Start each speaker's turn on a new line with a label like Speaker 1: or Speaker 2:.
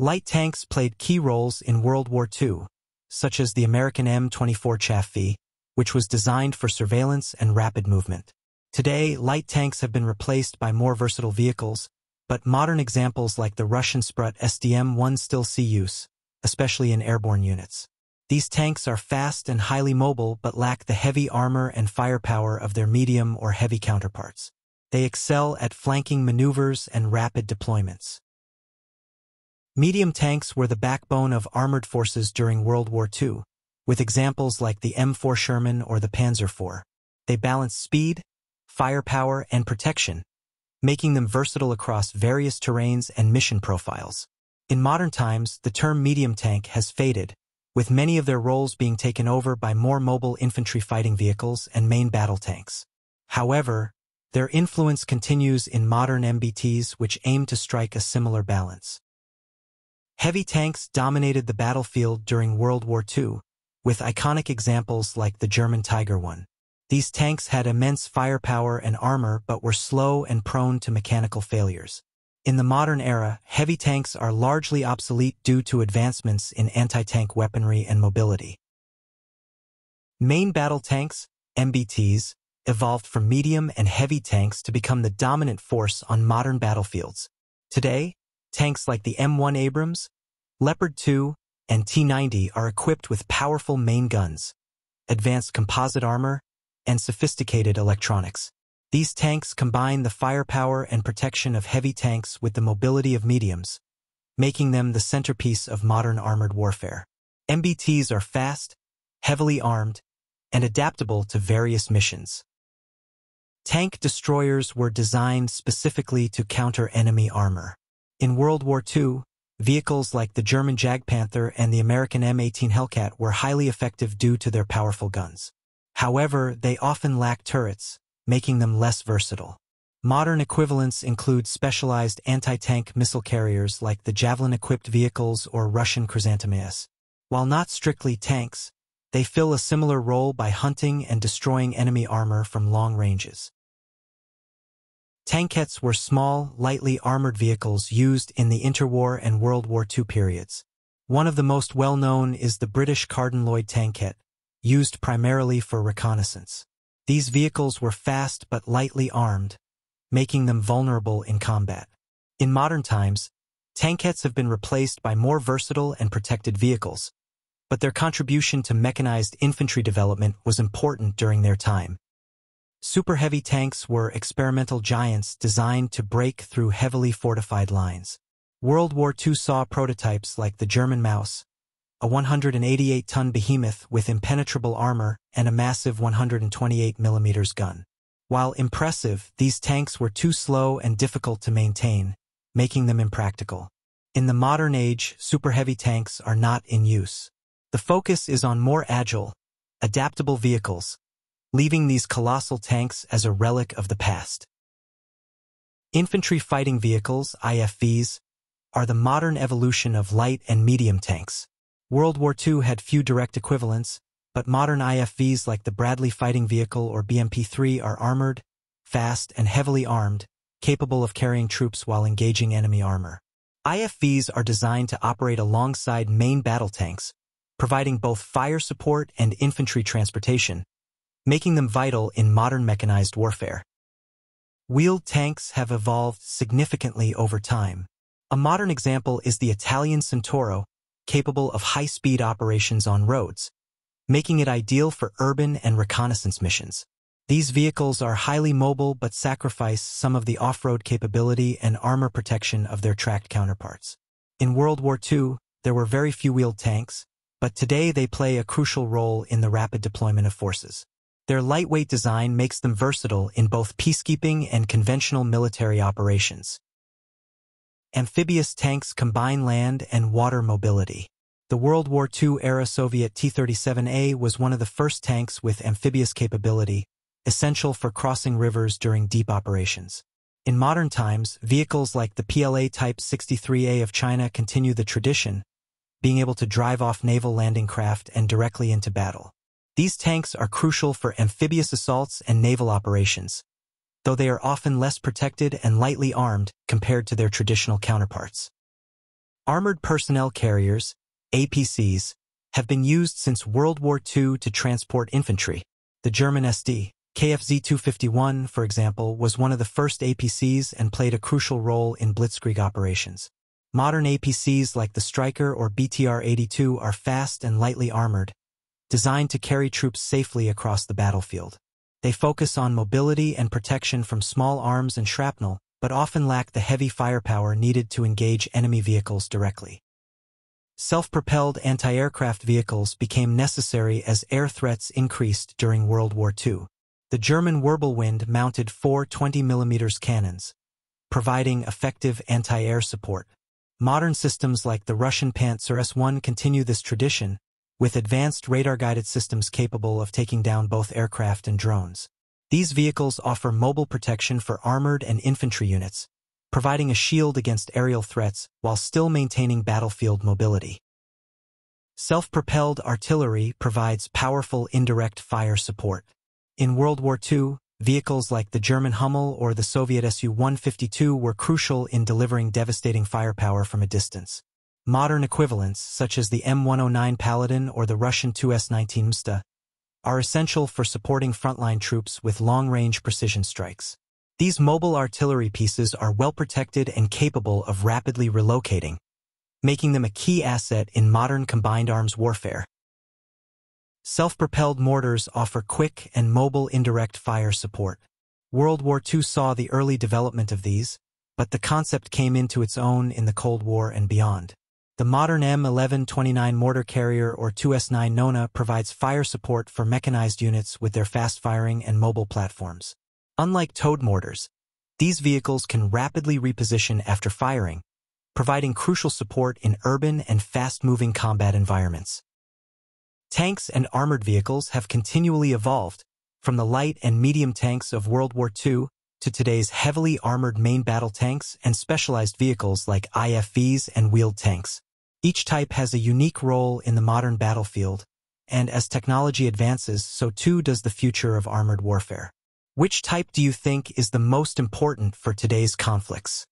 Speaker 1: Light tanks played key roles in World War II, such as the American M24 Chaffee, which was designed for surveillance and rapid movement. Today, light tanks have been replaced by more versatile vehicles, but modern examples like the Russian Sprut SDM-1 still see use, especially in airborne units. These tanks are fast and highly mobile but lack the heavy armor and firepower of their medium or heavy counterparts. They excel at flanking maneuvers and rapid deployments. Medium tanks were the backbone of armored forces during World War II, with examples like the M4 Sherman or the Panzer IV. They balanced speed, firepower, and protection, making them versatile across various terrains and mission profiles. In modern times, the term medium tank has faded, with many of their roles being taken over by more mobile infantry fighting vehicles and main battle tanks. However, their influence continues in modern MBTs which aim to strike a similar balance. Heavy tanks dominated the battlefield during World War II, with iconic examples like the German Tiger I. These tanks had immense firepower and armor but were slow and prone to mechanical failures. In the modern era, heavy tanks are largely obsolete due to advancements in anti-tank weaponry and mobility. Main battle tanks, MBTs, evolved from medium and heavy tanks to become the dominant force on modern battlefields. Today, tanks like the M1 Abrams, Leopard 2, and T-90 are equipped with powerful main guns, advanced composite armor, and sophisticated electronics. These tanks combine the firepower and protection of heavy tanks with the mobility of mediums, making them the centerpiece of modern armored warfare. MBTs are fast, heavily armed, and adaptable to various missions. Tank destroyers were designed specifically to counter enemy armor. In World War II, vehicles like the German Jagdpanther and the American M18 Hellcat were highly effective due to their powerful guns. However, they often lack turrets, making them less versatile. Modern equivalents include specialized anti-tank missile carriers like the Javelin-equipped vehicles or Russian Chrysanthemum. While not strictly tanks, they fill a similar role by hunting and destroying enemy armor from long ranges. Tankettes were small, lightly armored vehicles used in the interwar and World War II periods. One of the most well-known is the British Carden Loyd tankette, used primarily for reconnaissance. These vehicles were fast but lightly armed, making them vulnerable in combat. In modern times, tankettes have been replaced by more versatile and protected vehicles, but their contribution to mechanized infantry development was important during their time. Super heavy tanks were experimental giants designed to break through heavily fortified lines. World War II saw prototypes like the German Maus, a 188-ton behemoth with impenetrable armor and a massive 128mm gun. While impressive, these tanks were too slow and difficult to maintain, making them impractical. In the modern age, super heavy tanks are not in use. The focus is on more agile, adaptable vehicles, leaving these colossal tanks as a relic of the past. Infantry fighting vehicles, IFVs, are the modern evolution of light and medium tanks. World War II had few direct equivalents, but modern IFVs like the Bradley Fighting Vehicle or BMP-3 are armored, fast, and heavily armed, capable of carrying troops while engaging enemy armor. IFVs are designed to operate alongside main battle tanks, providing both fire support and infantry transportation, making them vital in modern mechanized warfare. Wheeled tanks have evolved significantly over time. A modern example is the Italian Centauro, capable of high-speed operations on roads, making it ideal for urban and reconnaissance missions. These vehicles are highly mobile but sacrifice some of the off-road capability and armor protection of their tracked counterparts. In World War II, there were very few wheeled tanks, but today they play a crucial role in the rapid deployment of forces. Their lightweight design makes them versatile in both peacekeeping and conventional military operations. Amphibious tanks combine land and water mobility. The World War II-era Soviet T-37A was one of the first tanks with amphibious capability, essential for crossing rivers during deep operations. In modern times, vehicles like the PLA Type 63A of China continue the tradition, being able to drive off naval landing craft and directly into battle. These tanks are crucial for amphibious assaults and naval operations, though they are often less protected and lightly armed compared to their traditional counterparts. Armored Personnel Carriers, APCs, have been used since World War II to transport infantry. The German SD, KFZ-251, for example, was one of the first APCs and played a crucial role in blitzkrieg operations. Modern APCs like the Stryker or BTR-82 are fast and lightly armored, designed to carry troops safely across the battlefield. They focus on mobility and protection from small arms and shrapnel, but often lack the heavy firepower needed to engage enemy vehicles directly. Self-propelled anti-aircraft vehicles became necessary as air threats increased during World War II. The German Wirbelwind mounted four 20mm cannons, providing effective anti-air support. Modern systems like the Russian Pantsir S-1 continue this tradition, with advanced radar-guided systems capable of taking down both aircraft and drones. These vehicles offer mobile protection for armored and infantry units, providing a shield against aerial threats while still maintaining battlefield mobility. Self-propelled artillery provides powerful indirect fire support. In World War II, vehicles like the German Hummel or the Soviet Su-152 were crucial in delivering devastating firepower from a distance. Modern equivalents, such as the M109 Paladin or the Russian 2S19 Msta, are essential for supporting frontline troops with long-range precision strikes. These mobile artillery pieces are well protected and capable of rapidly relocating, making them a key asset in modern combined arms warfare. Self-propelled mortars offer quick and mobile indirect fire support. World War II saw the early development of these, but the concept came into its own in the Cold War and beyond. The modern M1129 mortar carrier or 2S9 Nona provides fire support for mechanized units with their fast-firing and mobile platforms. Unlike towed mortars, these vehicles can rapidly reposition after firing, providing crucial support in urban and fast-moving combat environments. Tanks and armored vehicles have continually evolved, from the light and medium tanks of World War II to today's heavily armored main battle tanks and specialized vehicles like IFVs and wheeled tanks. Each type has a unique role in the modern battlefield, and as technology advances, so too does the future of armored warfare. Which type do you think is the most important for today's conflicts?